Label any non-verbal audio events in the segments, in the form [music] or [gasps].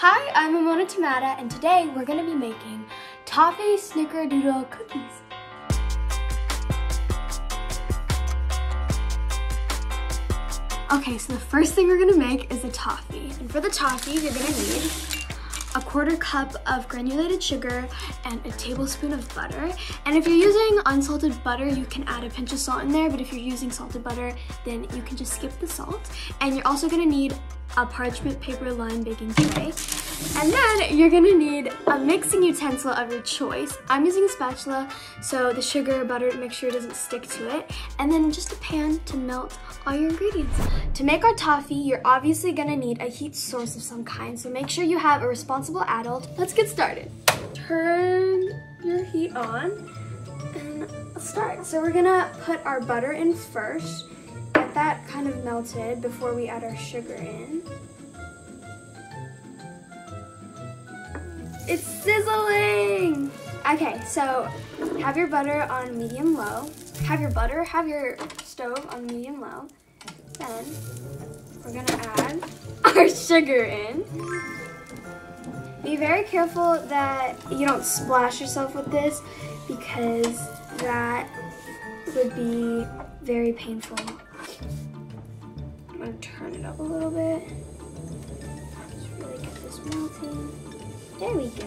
Hi, I'm Momona Tamada, and today we're going to be making toffee snickerdoodle cookies. Okay, so the first thing we're gonna make is a toffee. And for the toffee, you're gonna need a quarter cup of granulated sugar and a tablespoon of butter. And if you're using unsalted butter, you can add a pinch of salt in there, but if you're using salted butter, then you can just skip the salt. And you're also gonna need a parchment paper lined baking tray. And then you're gonna need a mixing utensil of your choice. I'm using a spatula so the sugar butter mixture doesn't stick to it. And then just a pan to melt all your ingredients. To make our toffee, you're obviously gonna need a heat source of some kind. So make sure you have a responsible adult. Let's get started. Turn your heat on and start. So we're gonna put our butter in first. Melted before we add our sugar in. It's sizzling! Okay, so have your butter on medium low. Have your butter, have your stove on medium low. Then we're gonna add [laughs] our sugar in. Be very careful that you don't splash yourself with this because that would be very painful. I'm gonna turn it up a little bit. Really get this melting. There we go.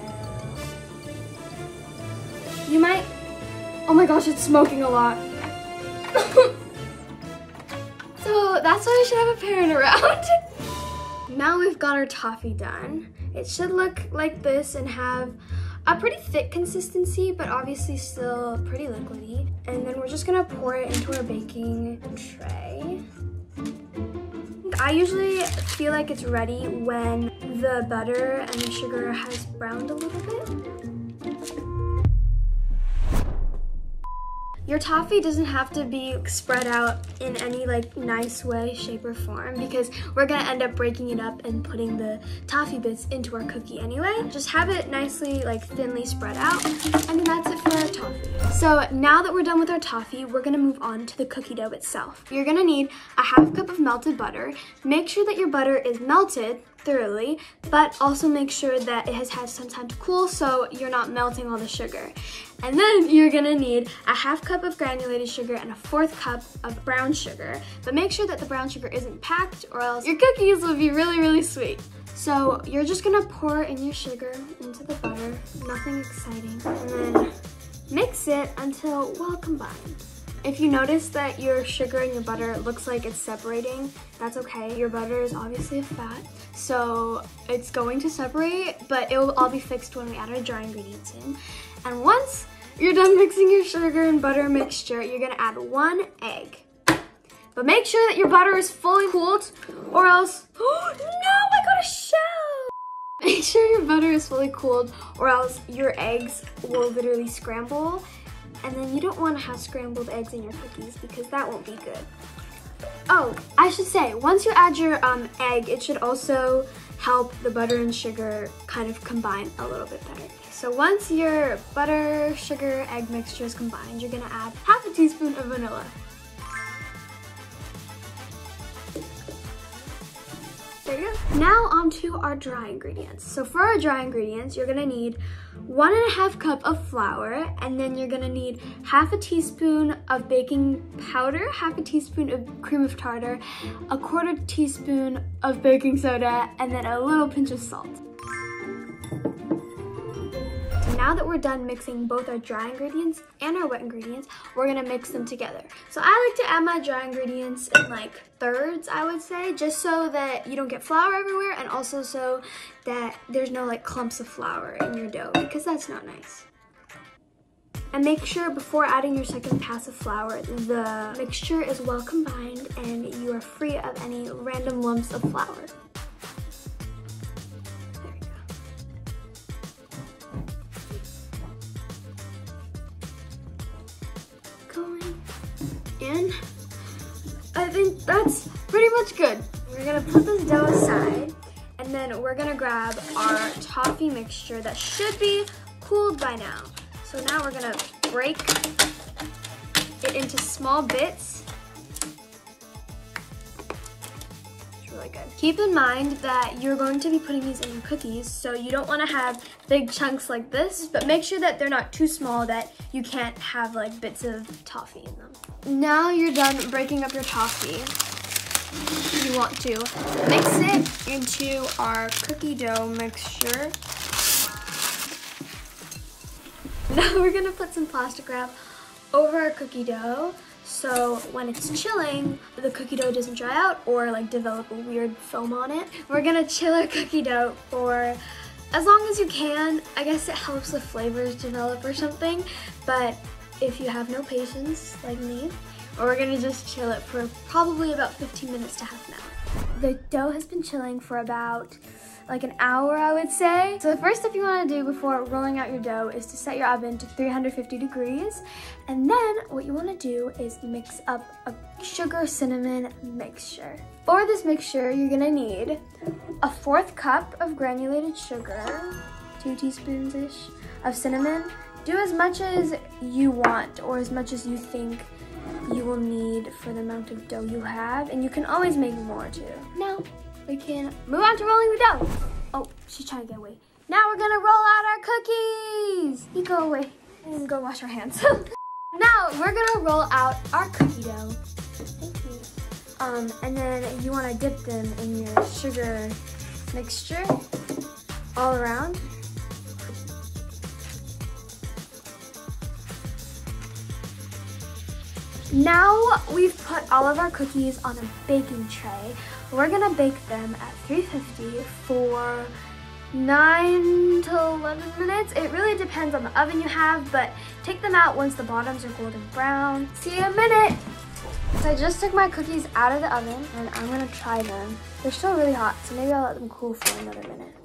You might, oh my gosh, it's smoking a lot. [laughs] so that's why I should have a parent around. [laughs] now we've got our toffee done. It should look like this and have a pretty thick consistency, but obviously still pretty liquidy. And then we're just gonna pour it into our baking tray. I usually feel like it's ready when the butter and the sugar has browned a little bit. Your toffee doesn't have to be spread out in any like nice way, shape, or form because we're gonna end up breaking it up and putting the toffee bits into our cookie anyway. Just have it nicely like thinly spread out and then that's it for our toffee. So now that we're done with our toffee, we're gonna move on to the cookie dough itself. You're gonna need a half cup of melted butter. Make sure that your butter is melted thoroughly, but also make sure that it has had some time to cool so you're not melting all the sugar. And then you're gonna need a half cup of granulated sugar and a fourth cup of brown sugar. But make sure that the brown sugar isn't packed or else your cookies will be really, really sweet. So you're just gonna pour in your sugar into the butter, nothing exciting, and then mix it until well combined. If you notice that your sugar and your butter looks like it's separating, that's okay. Your butter is obviously a fat, so it's going to separate, but it will all be fixed when we add our dry ingredients in. And once you're done mixing your sugar and butter mixture, you're gonna add one egg. But make sure that your butter is fully cooled or else, oh [gasps] no, I got a shell! [laughs] Make sure your butter is fully cooled or else your eggs will literally scramble and then you don't want to have scrambled eggs in your cookies because that won't be good. Oh, I should say, once you add your um, egg, it should also help the butter and sugar kind of combine a little bit better. So once your butter, sugar, egg mixture is combined, you're gonna add half a teaspoon of vanilla. Now on to our dry ingredients. So for our dry ingredients, you're gonna need one and a half cup of flour, and then you're gonna need half a teaspoon of baking powder, half a teaspoon of cream of tartar, a quarter teaspoon of baking soda, and then a little pinch of salt now that we're done mixing both our dry ingredients and our wet ingredients, we're gonna mix them together. So I like to add my dry ingredients in like thirds, I would say, just so that you don't get flour everywhere and also so that there's no like clumps of flour in your dough because that's not nice. And make sure before adding your second pass of flour, the mixture is well combined and you are free of any random lumps of flour. In. I think that's pretty much good. We're gonna put this dough aside and then we're gonna grab our toffee mixture that should be cooled by now. So now we're gonna break it into small bits. Really good. Keep in mind that you're going to be putting these in cookies, so you don't wanna have big chunks like this, but make sure that they're not too small that you can't have like bits of toffee in them. Now you're done breaking up your toffee. You want to mix it into our cookie dough mixture. [laughs] Now we're gonna put some plastic wrap over our cookie dough so when it's chilling, the cookie dough doesn't dry out or like develop a weird foam on it. We're gonna chill our cookie dough for as long as you can. I guess it helps the flavors develop or something, but if you have no patience like me, we're gonna just chill it for probably about 15 minutes to half an hour. The dough has been chilling for about like an hour, I would say. So the first step you wanna do before rolling out your dough is to set your oven to 350 degrees. And then what you wanna do is mix up a sugar cinnamon mixture. For this mixture, you're gonna need a fourth cup of granulated sugar, two teaspoons-ish of cinnamon. Do as much as you want or as much as you think you will need for the amount of dough you have, and you can always make more too. Now, we can move on to rolling the dough. Oh, she's trying to get away. Now we're gonna roll out our cookies. You go away and go wash our hands. [laughs] now we're gonna roll out our cookie dough. Thank you. Um, and then you wanna dip them in your sugar mixture all around. Now we've put all of our cookies on a baking tray. We're gonna bake them at 350 for 9 to 11 minutes. It really depends on the oven you have, but take them out once the bottoms are golden brown. See you in a minute. So I just took my cookies out of the oven and I'm gonna try them. They're still really hot, so maybe I'll let them cool for another minute.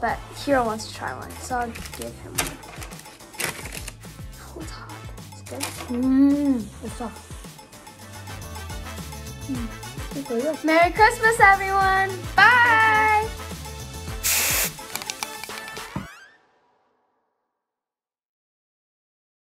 But Hero wants to try one, so I'll give him one. Mmm, it's soft. Merry Christmas, everyone. Bye.